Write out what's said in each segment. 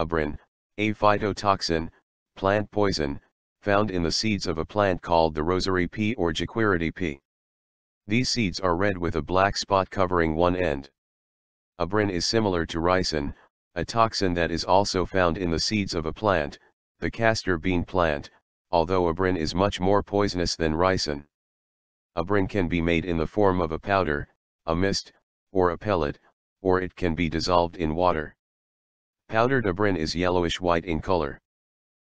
Abrin, a phytotoxin, plant poison, found in the seeds of a plant called the rosary pea or jequirity pea. These seeds are red with a black spot covering one end. Abrin is similar to ricin, a toxin that is also found in the seeds of a plant, the castor bean plant, although abrin is much more poisonous than ricin. Abrin can be made in the form of a powder, a mist, or a pellet, or it can be dissolved in water. Powdered abrin is yellowish-white in color.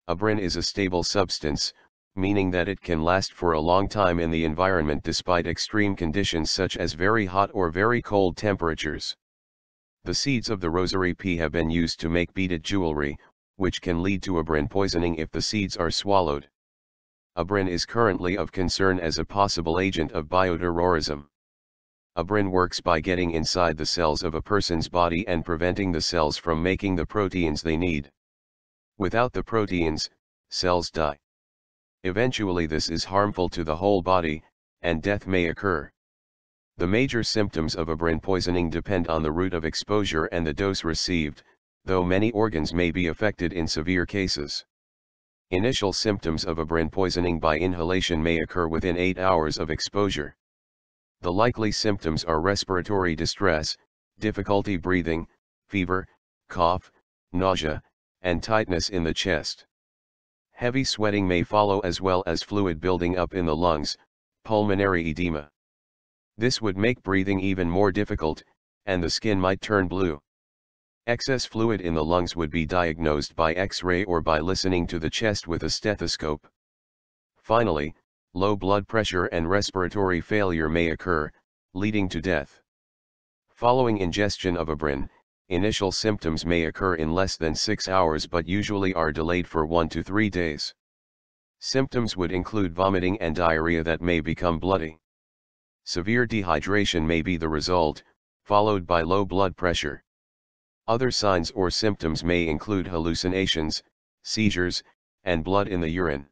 Abrin is a stable substance, meaning that it can last for a long time in the environment despite extreme conditions such as very hot or very cold temperatures. The seeds of the rosary pea have been used to make beaded jewelry, which can lead to abrin poisoning if the seeds are swallowed. Abrin is currently of concern as a possible agent of bioterrorism. Abrin works by getting inside the cells of a person's body and preventing the cells from making the proteins they need. Without the proteins, cells die. Eventually this is harmful to the whole body, and death may occur. The major symptoms of abrin poisoning depend on the route of exposure and the dose received, though many organs may be affected in severe cases. Initial symptoms of abrin poisoning by inhalation may occur within 8 hours of exposure. The likely symptoms are respiratory distress, difficulty breathing, fever, cough, nausea, and tightness in the chest. Heavy sweating may follow as well as fluid building up in the lungs, pulmonary edema. This would make breathing even more difficult, and the skin might turn blue. Excess fluid in the lungs would be diagnosed by X-ray or by listening to the chest with a stethoscope. Finally, low blood pressure and respiratory failure may occur, leading to death. Following ingestion of abrin, initial symptoms may occur in less than 6 hours but usually are delayed for 1 to 3 days. Symptoms would include vomiting and diarrhea that may become bloody. Severe dehydration may be the result, followed by low blood pressure. Other signs or symptoms may include hallucinations, seizures, and blood in the urine.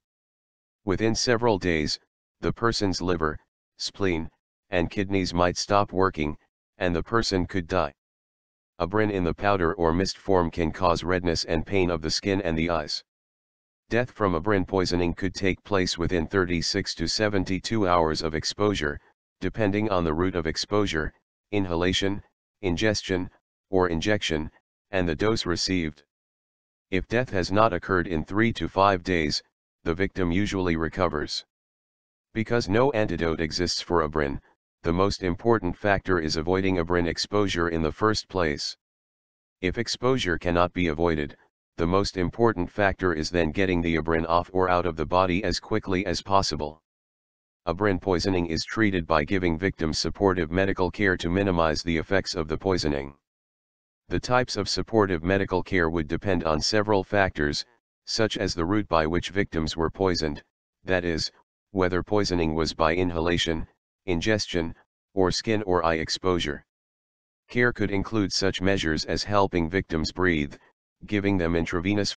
Within several days, the person's liver, spleen, and kidneys might stop working, and the person could die. A Abrin in the powder or mist form can cause redness and pain of the skin and the eyes. Death from a abrin poisoning could take place within 36 to 72 hours of exposure, depending on the route of exposure, inhalation, ingestion, or injection, and the dose received. If death has not occurred in 3 to 5 days, the victim usually recovers. Because no antidote exists for abrin, the most important factor is avoiding abrin exposure in the first place. If exposure cannot be avoided, the most important factor is then getting the abrin off or out of the body as quickly as possible. Abrin poisoning is treated by giving victims supportive medical care to minimize the effects of the poisoning. The types of supportive medical care would depend on several factors, such as the route by which victims were poisoned, that is, whether poisoning was by inhalation, ingestion, or skin or eye exposure. Care could include such measures as helping victims breathe, giving them intravenous